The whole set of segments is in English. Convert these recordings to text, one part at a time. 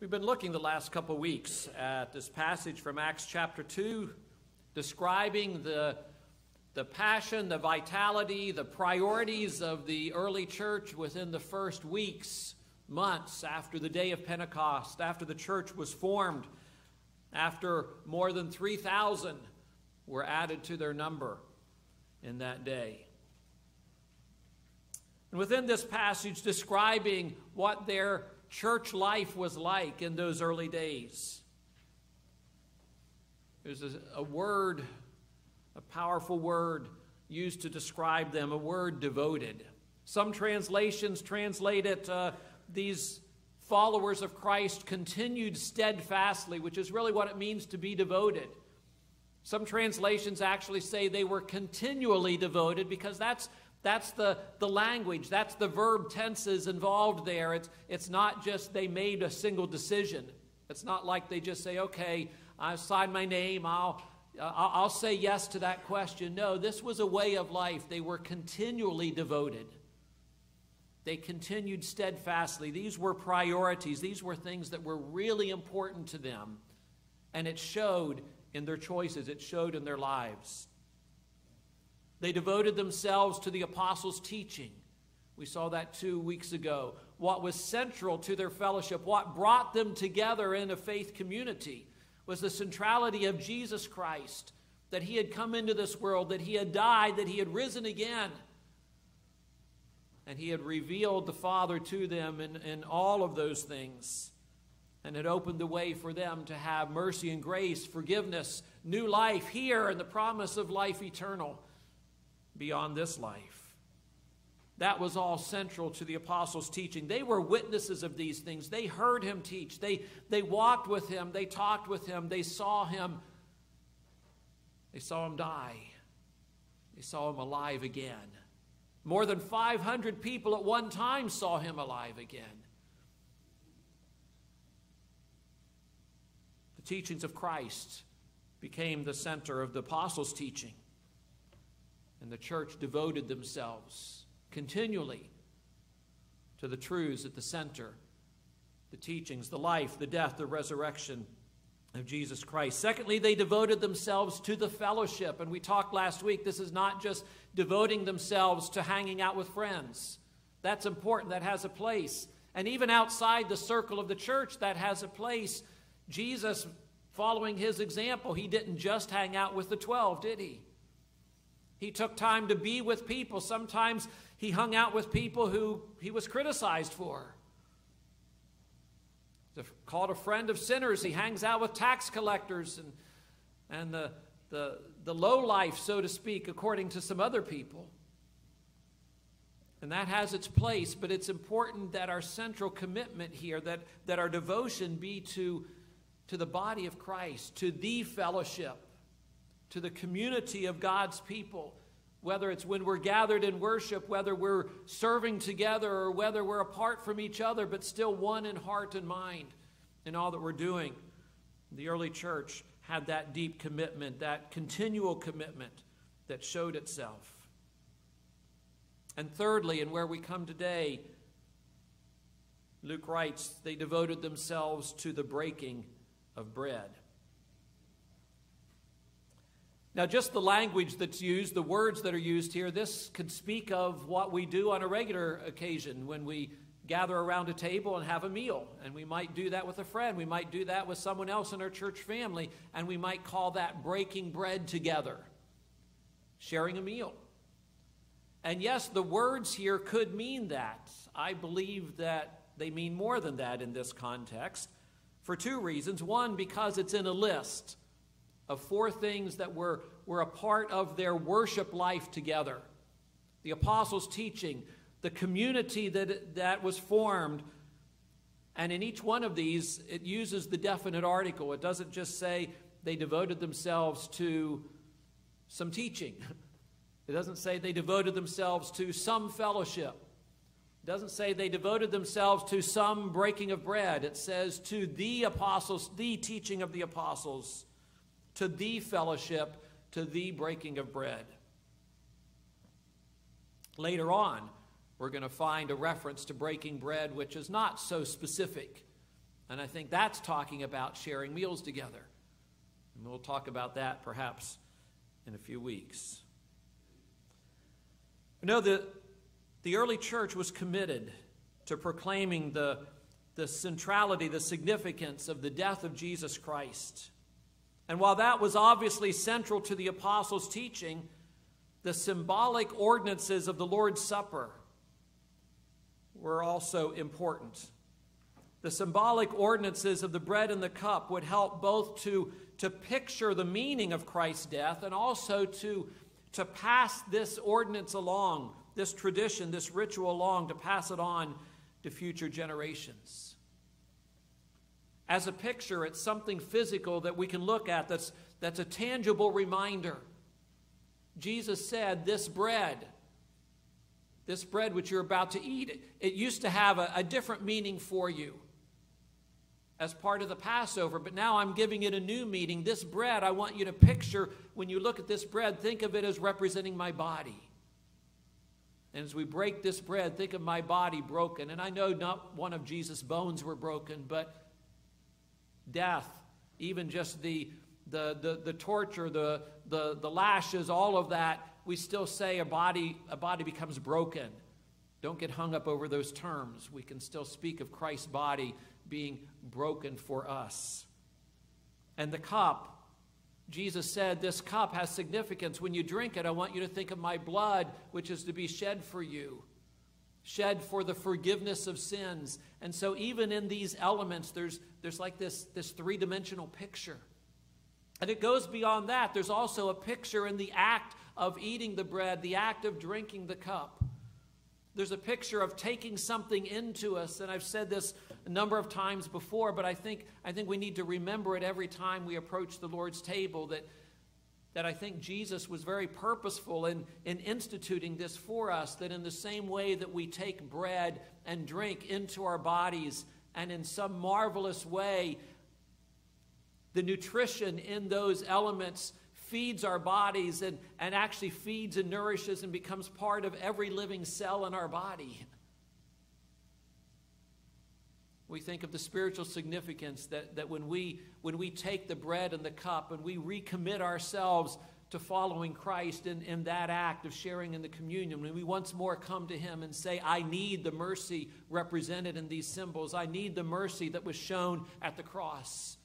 We've been looking the last couple weeks at this passage from Acts chapter 2, describing the, the passion, the vitality, the priorities of the early church within the first weeks, months after the day of Pentecost, after the church was formed, after more than 3,000 were added to their number in that day. And within this passage, describing what their church life was like in those early days, there's a, a word, a powerful word used to describe them, a word devoted. Some translations translate it, uh, these followers of Christ continued steadfastly, which is really what it means to be devoted. Some translations actually say they were continually devoted because that's that's the, the language, that's the verb tenses involved there. It's, it's not just they made a single decision. It's not like they just say, okay, I signed my name, I'll, I'll, I'll say yes to that question. No, this was a way of life. They were continually devoted. They continued steadfastly. These were priorities, these were things that were really important to them. And it showed in their choices, it showed in their lives. They devoted themselves to the apostles' teaching. We saw that two weeks ago. What was central to their fellowship, what brought them together in a faith community, was the centrality of Jesus Christ, that he had come into this world, that he had died, that he had risen again. And he had revealed the Father to them in, in all of those things and had opened the way for them to have mercy and grace, forgiveness, new life here, and the promise of life eternal beyond this life. That was all central to the apostles' teaching. They were witnesses of these things. They heard him teach. They, they walked with him. They talked with him. They saw him. They saw him die. They saw him alive again. More than 500 people at one time saw him alive again. The teachings of Christ became the center of the apostles' teaching. And the church devoted themselves continually to the truths at the center the teachings, the life, the death, the resurrection of Jesus Christ. Secondly, they devoted themselves to the fellowship. And we talked last week, this is not just devoting themselves to hanging out with friends. That's important, that has a place. And even outside the circle of the church, that has a place. Jesus, following his example, he didn't just hang out with the 12, did he? He took time to be with people. Sometimes he hung out with people who he was criticized for. He's called a friend of sinners. He hangs out with tax collectors and, and the, the, the low life, so to speak, according to some other people. And that has its place, but it's important that our central commitment here, that, that our devotion be to, to the body of Christ, to the fellowship to the community of God's people, whether it's when we're gathered in worship, whether we're serving together, or whether we're apart from each other, but still one in heart and mind in all that we're doing. The early church had that deep commitment, that continual commitment that showed itself. And thirdly, and where we come today, Luke writes, they devoted themselves to the breaking of bread. Now, just the language that's used, the words that are used here, this could speak of what we do on a regular occasion when we gather around a table and have a meal. And we might do that with a friend. We might do that with someone else in our church family. And we might call that breaking bread together, sharing a meal. And yes, the words here could mean that. I believe that they mean more than that in this context for two reasons. One, because it's in a list of four things that were, were a part of their worship life together the apostles' teaching, the community that, that was formed. And in each one of these, it uses the definite article. It doesn't just say they devoted themselves to some teaching. It doesn't say they devoted themselves to some fellowship. It doesn't say they devoted themselves to some breaking of bread. It says to the apostles, the teaching of the apostles to the fellowship, to the breaking of bread. Later on, we're going to find a reference to breaking bread which is not so specific. And I think that's talking about sharing meals together. And we'll talk about that perhaps in a few weeks. You know, the, the early church was committed to proclaiming the, the centrality, the significance of the death of Jesus Christ. And while that was obviously central to the apostles' teaching, the symbolic ordinances of the Lord's Supper were also important. The symbolic ordinances of the bread and the cup would help both to, to picture the meaning of Christ's death and also to, to pass this ordinance along, this tradition, this ritual along, to pass it on to future generations. As a picture, it's something physical that we can look at that's, that's a tangible reminder. Jesus said, This bread, this bread which you're about to eat, it used to have a, a different meaning for you as part of the Passover, but now I'm giving it a new meaning. This bread, I want you to picture when you look at this bread, think of it as representing my body. And as we break this bread, think of my body broken. And I know not one of Jesus' bones were broken, but death, even just the, the, the, the torture, the, the, the lashes, all of that, we still say a body, a body becomes broken. Don't get hung up over those terms. We can still speak of Christ's body being broken for us. And the cup, Jesus said, This cup has significance. When you drink it, I want you to think of my blood, which is to be shed for you, shed for the forgiveness of sins. And so, even in these elements, there's, there's like this, this three dimensional picture. And it goes beyond that. There's also a picture in the act of eating the bread, the act of drinking the cup. There's a picture of taking something into us, and I've said this a number of times before, but I think, I think we need to remember it every time we approach the Lord's table that, that I think Jesus was very purposeful in, in instituting this for us, that in the same way that we take bread and drink into our bodies, and in some marvelous way, the nutrition in those elements feeds our bodies and, and actually feeds and nourishes and becomes part of every living cell in our body. We think of the spiritual significance that, that when, we, when we take the bread and the cup and we recommit ourselves to following Christ in, in that act of sharing in the communion, when we once more come to Him and say, I need the mercy represented in these symbols, I need the mercy that was shown at the cross.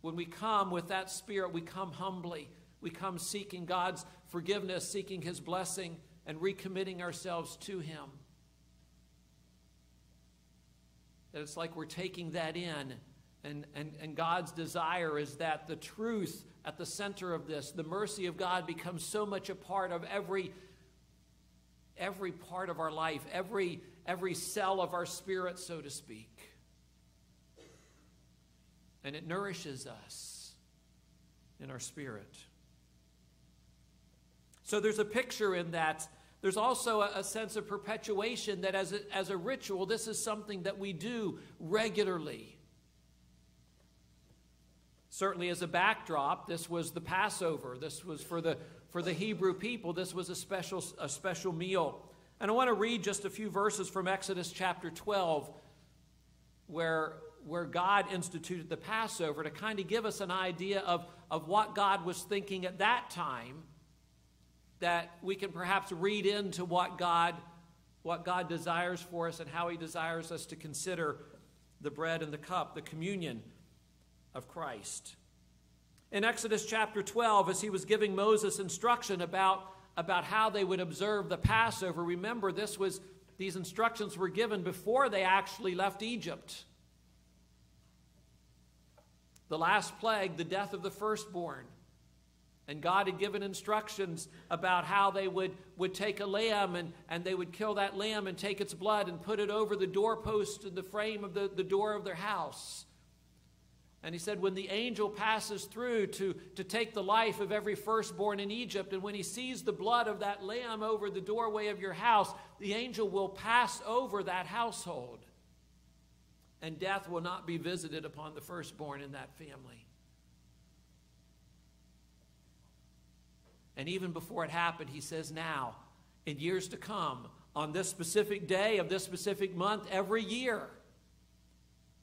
When we come with that spirit, we come humbly. We come seeking God's forgiveness, seeking His blessing, and recommitting ourselves to Him. That it's like we're taking that in. And, and, and God's desire is that the truth at the center of this, the mercy of God, becomes so much a part of every, every part of our life, every, every cell of our spirit, so to speak and it nourishes us in our spirit. So there's a picture in that. There's also a, a sense of perpetuation that as a, as a ritual, this is something that we do regularly. Certainly, as a backdrop, this was the Passover. This was for the, for the Hebrew people, this was a special, a special meal. And I want to read just a few verses from Exodus chapter 12, where where God instituted the Passover to kind of give us an idea of, of what God was thinking at that time that we can perhaps read into what God what God desires for us and how he desires us to consider the bread and the cup, the communion of Christ. In Exodus chapter 12, as he was giving Moses instruction about, about how they would observe the Passover, remember this was these instructions were given before they actually left Egypt. The last plague, the death of the firstborn. And God had given instructions about how they would, would take a lamb and, and they would kill that lamb and take its blood and put it over the doorpost and the frame of the, the door of their house. And he said, when the angel passes through to, to take the life of every firstborn in Egypt, and when he sees the blood of that lamb over the doorway of your house, the angel will pass over that household and death will not be visited upon the firstborn in that family. And even before it happened, he says, now, in years to come, on this specific day of this specific month, every year,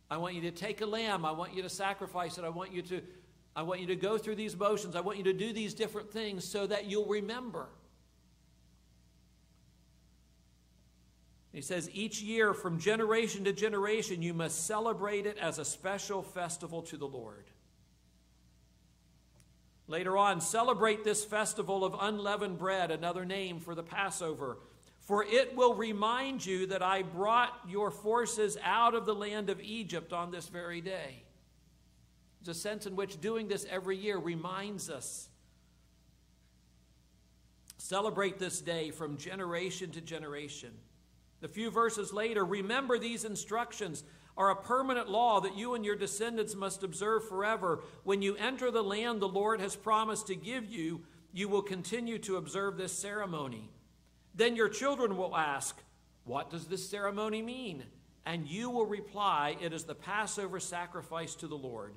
I want you to take a lamb. I want you to sacrifice it. I want you to, I want you to go through these motions. I want you to do these different things so that you'll remember. He says, each year from generation to generation, you must celebrate it as a special festival to the Lord. Later on, celebrate this festival of unleavened bread, another name for the Passover, for it will remind you that I brought your forces out of the land of Egypt on this very day. There's a sense in which doing this every year reminds us. Celebrate this day from generation to generation. A few verses later, remember these instructions are a permanent law that you and your descendants must observe forever. When you enter the land the Lord has promised to give you, you will continue to observe this ceremony. Then your children will ask, What does this ceremony mean? And you will reply, It is the Passover sacrifice to the Lord.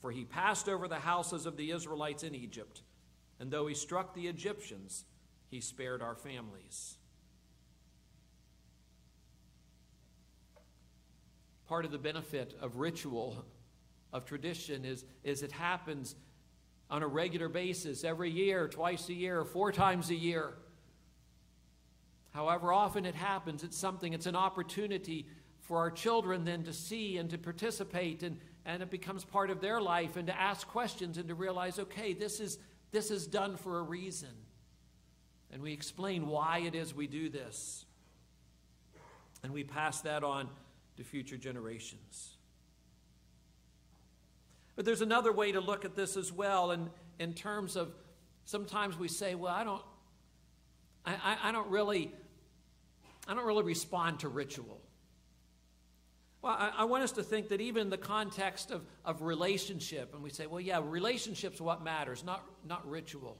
For he passed over the houses of the Israelites in Egypt, and though he struck the Egyptians, he spared our families. Part of the benefit of ritual, of tradition, is, is it happens on a regular basis every year, twice a year, four times a year. However often it happens, it's something, it's an opportunity for our children then to see and to participate, and, and it becomes part of their life, and to ask questions and to realize, okay, this is, this is done for a reason. And we explain why it is we do this. And we pass that on to future generations. But there's another way to look at this as well, and in, terms of sometimes we say, well, I don't, I, I, I don't really, I don't really respond to ritual. Well, I, I, want us to think that even in the context of, of relationship, and we say, well, yeah, relationship's what matters, not, not ritual.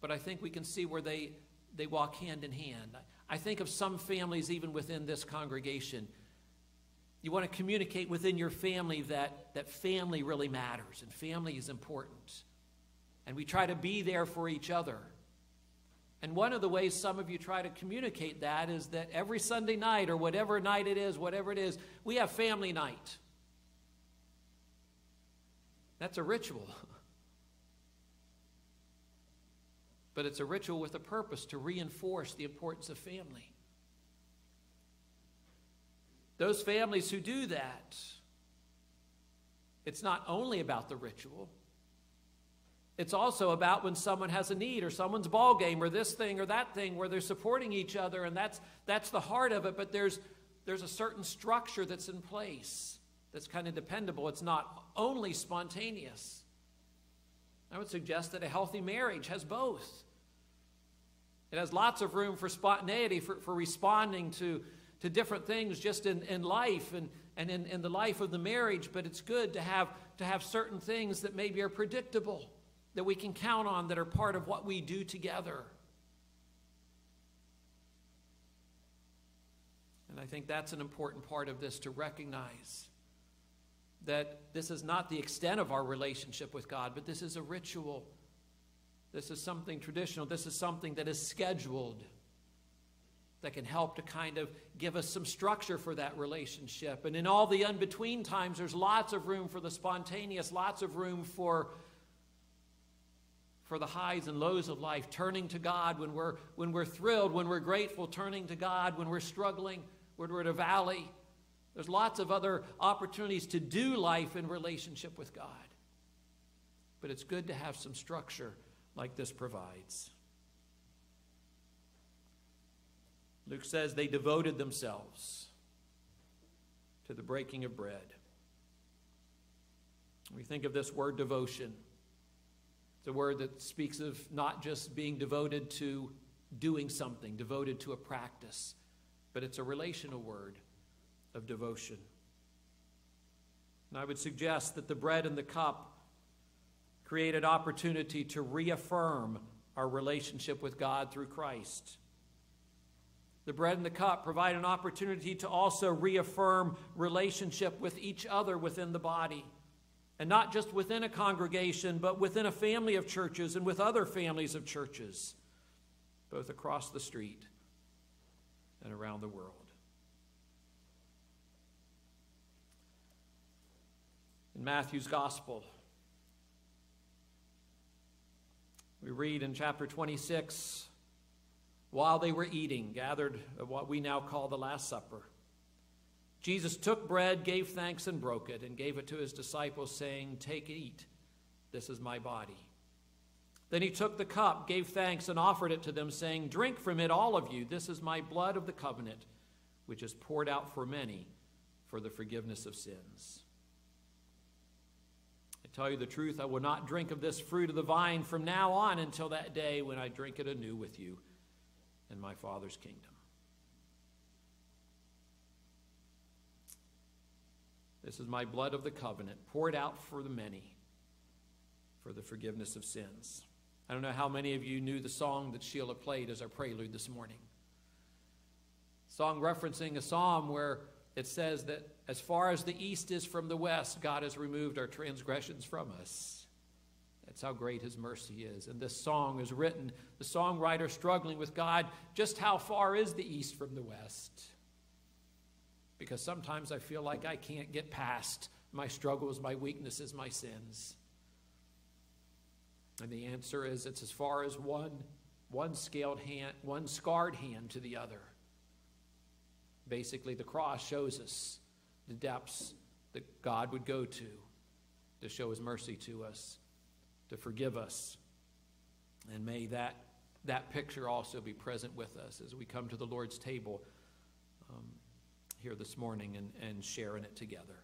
But I think we can see where they, they walk hand in hand. I think of some families, even within this congregation. You want to communicate within your family that, that family really matters and family is important. And we try to be there for each other. And one of the ways some of you try to communicate that is that every Sunday night or whatever night it is, whatever it is, we have family night. That's a ritual. but it's a ritual with a purpose to reinforce the importance of family. Those families who do that, it's not only about the ritual. It's also about when someone has a need or someone's ball game or this thing or that thing where they're supporting each other and that's that's the heart of it but there's there's a certain structure that's in place that's kind of dependable. It's not only spontaneous. I would suggest that a healthy marriage has both. It has lots of room for spontaneity, for, for responding to, to different things just in, in life and, and in, in the life of the marriage, but it's good to have, to have certain things that maybe are predictable, that we can count on, that are part of what we do together. And I think that's an important part of this to recognize that this is not the extent of our relationship with God, but this is a ritual. This is something traditional. This is something that is scheduled that can help to kind of give us some structure for that relationship. And in all the in between times, there's lots of room for the spontaneous, lots of room for. For the highs and lows of life, turning to God when we're, when we're thrilled, when we're grateful, turning to God when we're struggling, when we're in a valley, there's lots of other opportunities to do life in relationship with God. But it's good to have some structure like this provides. Luke says they devoted themselves to the breaking of bread. We think of this word devotion. It's a word that speaks of not just being devoted to doing something, devoted to a practice, but it's a relational word of devotion. And I would suggest that the bread and the cup created opportunity to reaffirm our relationship with God through Christ. The bread and the cup provide an opportunity to also reaffirm relationship with each other within the body. And not just within a congregation, but within a family of churches and with other families of churches, both across the street and around the world. In Matthew's Gospel, we read in chapter 26 while they were eating, gathered at what we now call the Last Supper, Jesus took bread, gave thanks, and broke it, and gave it to his disciples, saying, Take, eat. This is my body. Then he took the cup, gave thanks, and offered it to them, saying, Drink from it, all of you. This is my blood of the covenant, which is poured out for many for the forgiveness of sins. Tell you the truth, I will not drink of this fruit of the vine from now on until that day when I drink it anew with you in my Father's kingdom. This is my blood of the covenant, poured out for the many for the forgiveness of sins. I don't know how many of you knew the song that Sheila played as our prelude this morning. Song referencing a psalm where it says that as far as the east is from the west, God has removed our transgressions from us. That's how great his mercy is. And this song is written, the songwriter struggling with God, just how far is the east from the west? because sometimes I feel like I can't get past my struggles, my weaknesses, my sins. And the answer is it's as far as one, one scaled hand, one scarred hand to the other. Basically, the cross shows us the depths that God would go to to show his mercy to us, to forgive us. And may that, that picture also be present with us as we come to the Lord's table. Um, here this morning and, and sharing it together.